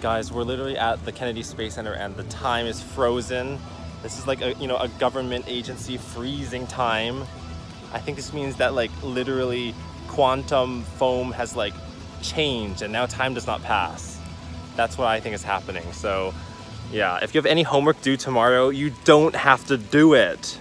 Guys, we're literally at the Kennedy Space Center and the time is frozen. This is like a, you know, a government agency freezing time. I think this means that like literally quantum foam has like changed and now time does not pass. That's what I think is happening. So yeah, if you have any homework due tomorrow, you don't have to do it.